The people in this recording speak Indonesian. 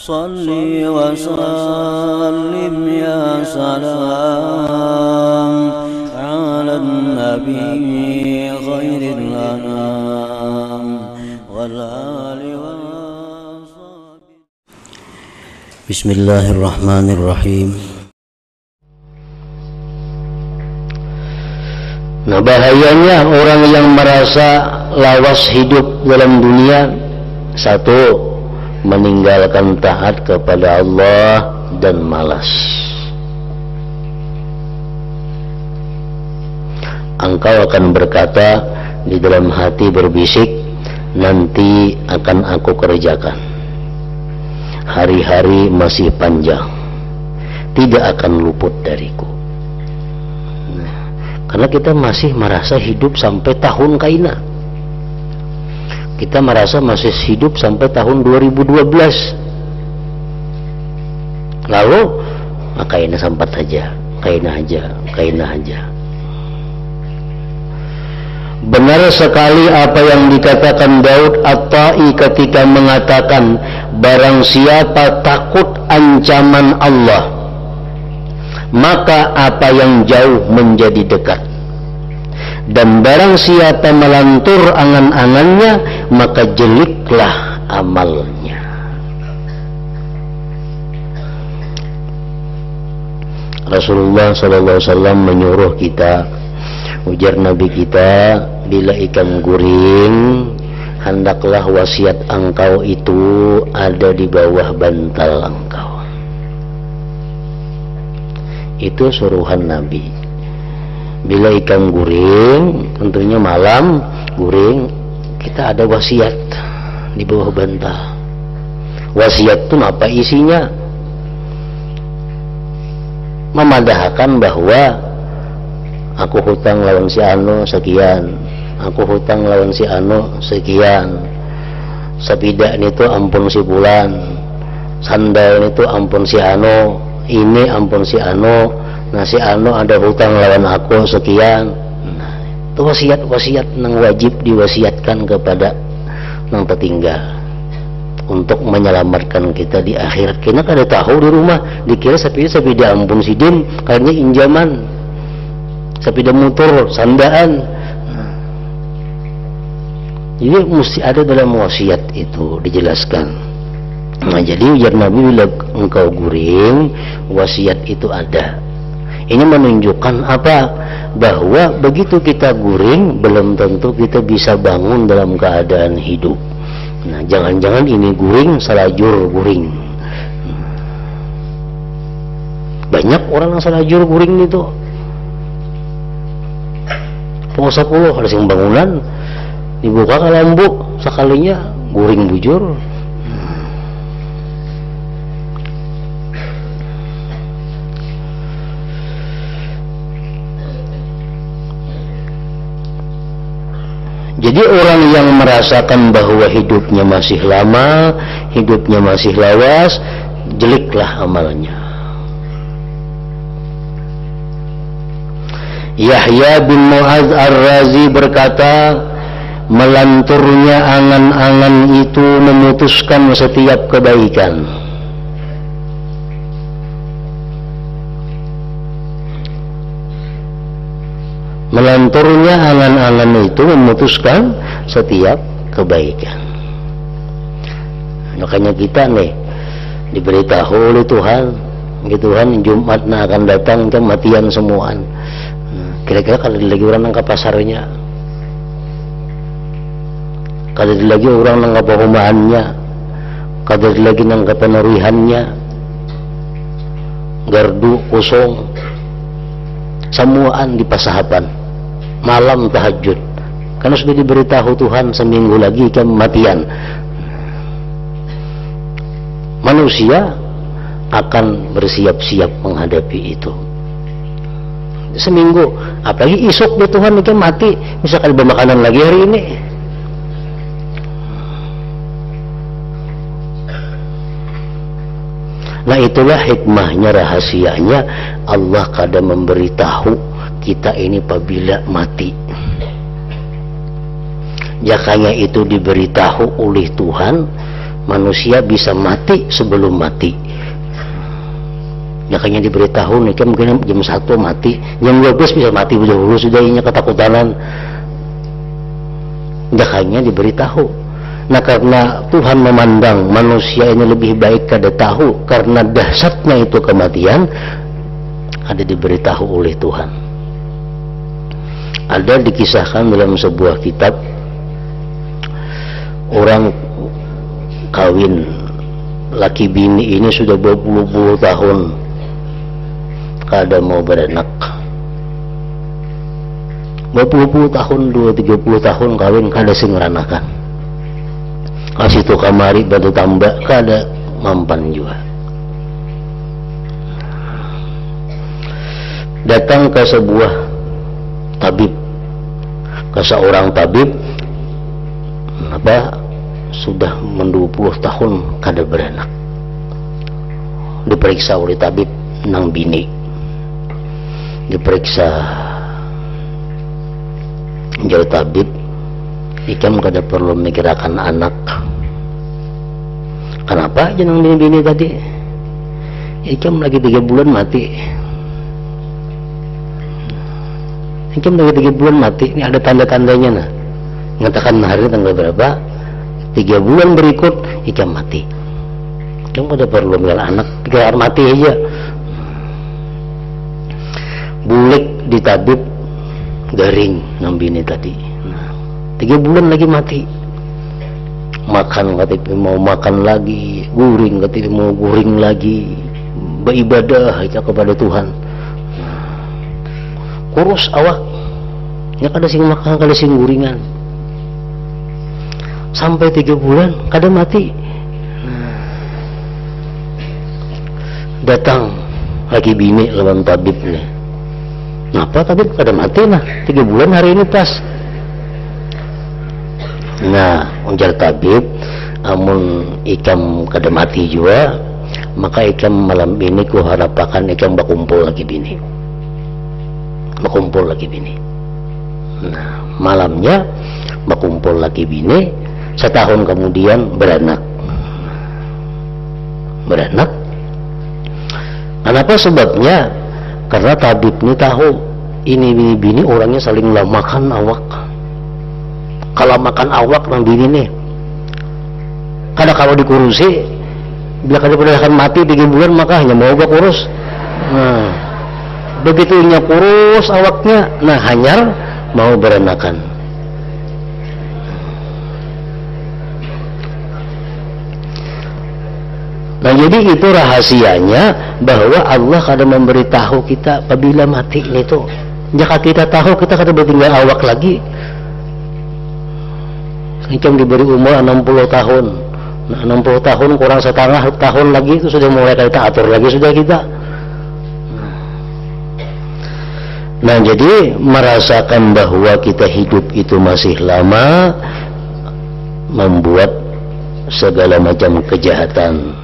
صل وسلم يا سلام على النبي خير الأنام والآل والصحب بسم الله الرحمن الرحيم Nah bahayanya orang yang merasa lawas hidup dalam dunia Satu meninggalkan taat kepada Allah dan malas. Engkau akan berkata di dalam hati berbisik Nanti akan aku kerjakan. Hari-hari masih panjang Tidak akan luput dariku. Karena kita masih merasa hidup sampai tahun kaina kita merasa masih hidup sampai tahun 2012 lalu nah kaina sempat aja kaina aja kaina aja. Benar sekali apa yang dikatakan Daud At-Ta'i ketika mengatakan barang siapa takut ancaman Allah maka apa yang jauh menjadi dekat. Dan barang siapa melantur angan-angannya maka jeliklah amalnya. Rasulullah SAW menyuruh kita ujar Nabi kita bila ikan guring hendaklah wasiat engkau itu ada di bawah bantal engkau. Itu suruhan Nabi. Bila ikan guring tentunya malam guring kita ada wasiat di bawah bantal. Wasiat itu apa isinya? Memadahkan bahwa aku hutang lawan si Ano sekian aku hutang lawan si Ano sekian. Sepidak itu ampun si bulan sandal itu ampun si Ano ini ampun si Ano nah si Ano ada hutang lawan aku sekian wasiat-wasiat yang wajib diwasiatkan kepada yang tertinggal. Untuk menyelamatkan kita di akhirat. Kena kada tahu di rumah. Dikira sapi sepeda ampun sidin kayaknya injaman. Sepeda motor sandaan. Nah, jadi mesti ada dalam wasiat itu dijelaskan. Nah, jadi ujar Nabi bila engkau guring, wasiat itu ada. Ini menunjukkan apa? Bahwa begitu kita guring, belum tentu kita bisa bangun dalam keadaan hidup. Nah, jangan-jangan ini guring, salajur guring. Banyak orang yang salajur guring itu. Pengusaha puluh ada yang bangunan dibuka ke lambuk sekalinya guring bujur Jadi orang yang merasakan bahwa hidupnya masih lama, hidupnya masih lawas, jeliklah amalnya. Yahya bin Muaz Ar-Razi berkata, melanturnya angan-angan itu memutuskan setiap kebaikan. Melanturnya angan-angan itu memutuskan setiap kebaikan. Makanya kita nih diberitahu oleh Tuhan. Gitu Tuhan Jumat nah akan datang kematian semua kira-kira kalau lagi orang nangkap pasarnya? Kalau lagi orang nangkap perumahannya? Kalau lagi nangkap penerihannya? Gardu kosong. Semuaan di pasahapan malam tahajud. Karena sudah diberitahu Tuhan seminggu lagi kematian. Manusia akan bersiap-siap menghadapi itu. Seminggu apalagi isuk deh Tuhan itu mati. Misalkan bermakanan lagi hari ini. Nah itulah hikmahnya rahasianya. Allah kadang memberitahu kita ini apabila mati. Jakanya itu diberitahu oleh Tuhan manusia bisa mati sebelum mati. Makanya diberitahu nih kan mungkin jam satu mati. Jam 12 bisa mati dulu sudah ini ketakutan. Makanya diberitahu. Nah karena Tuhan memandang manusia ini lebih baik kada tahu karena dahsyatnya itu kematian ada diberitahu oleh Tuhan ada dikisahkan dalam sebuah kitab orang kawin laki bini ini sudah 20 tahun kada mau beranak. 20 tahun 2-30 tahun kawin kada sing ranakan kasih tu kamari batu tambah kada mampan juga. Datang ke sebuah tabib ke seorang tabib apa sudah mendua tahun kada beranak diperiksa oleh tabib nang bini. Diperiksa. Jauh tabib ikam kada perlu mikirakan anak. Kenapa? Aja nang bini-bini tadi. Ikam lagi tiga bulan mati ikam lagi tiga bulan mati. Ini ada tanda-tandanya nah. Mengatakan hari tanggal berapa? Tiga bulan berikut ikam mati. Kamu udah perlu mikir anak. Pikir mati aja. Bulik ditabib garing nambini tadi. Nah, tiga bulan lagi mati. Makan katanya mau makan lagi. Guring katanya mau guring lagi. Beribadah kepada Tuhan kurus awak. Ya kada sing makan kada sing guringan. Sampai tiga bulan kada mati. Datang lagi bini lawan tabib nih Kenapa tabib? Kada mati nah tiga bulan hari ini pas. Nah unjar tabib amun ikam kada mati juga maka ikam malam ini ku harapakan ikam berkumpul lagi bini berkumpul lagi bini. Nah malamnya berkumpul lagi bini setahun kemudian beranak. Beranak? Kenapa? Sebabnya karena tabib ini tahu ini bini bini orangnya saling makan awak. Kalau makan awak nang bini nih karena kalau dikurusi bila pada akan mati tiga bulan maka hanya mau gak kurus. Nah begitu kurus awaknya nah hanyar mau beranakan Nah jadi itu rahasianya bahwa Allah kadang memberitahu kita apabila mati itu. Jika kita tahu kita kadang bertinggal awak lagi. Macam diberi umur 60 tahun. Nah, 60 tahun kurang setengah tahun lagi itu sudah mulai kita atur lagi sudah kita. Nah jadi merasakan bahwa kita hidup itu masih lama membuat segala macam kejahatan